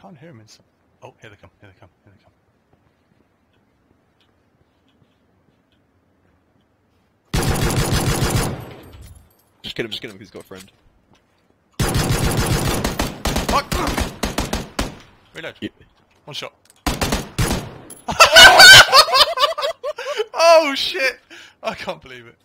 can't hear him It's... Oh, here they come, here they come, here they come. Just get him, just get him, he's got a friend. Fuck! Reload. Yeah. One shot. oh shit! I can't believe it.